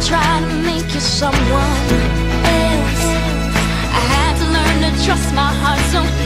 I'm trying to make you someone else. I had to learn to trust my heart so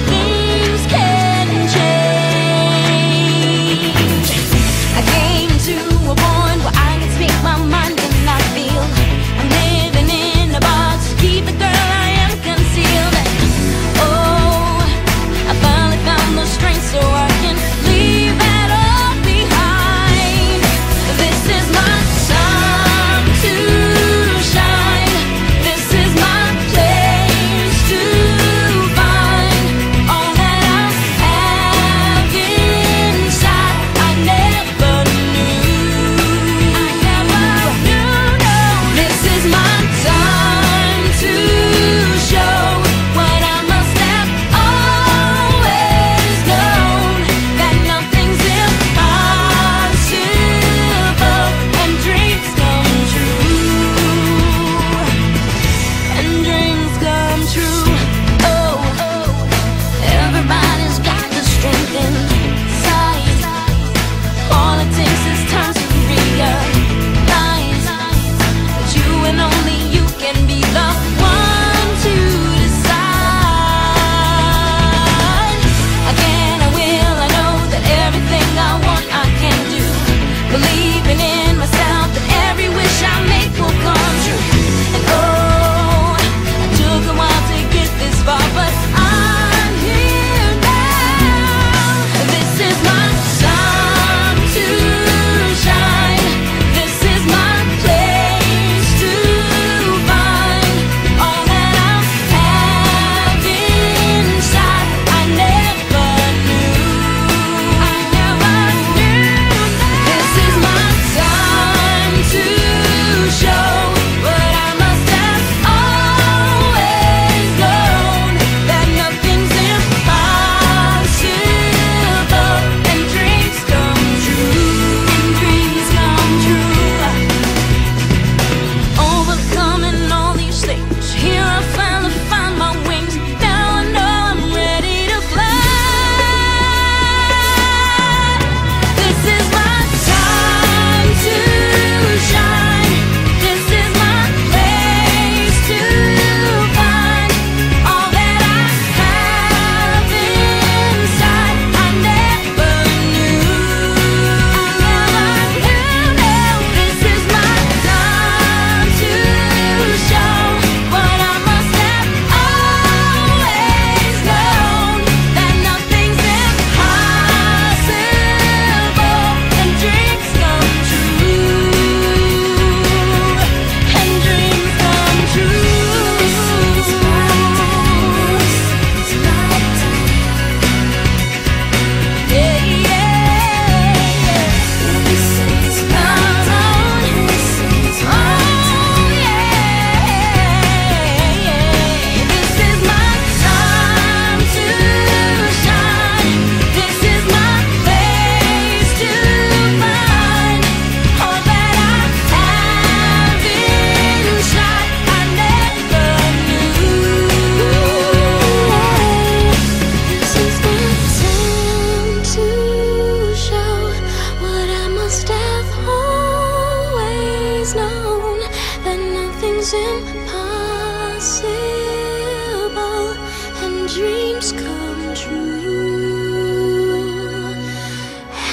and dreams come true.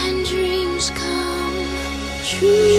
And dreams come true.